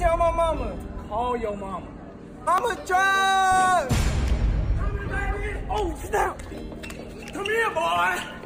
Tell my mama. Call your mama. I'ma drive. Oh, snap. Come here, boy.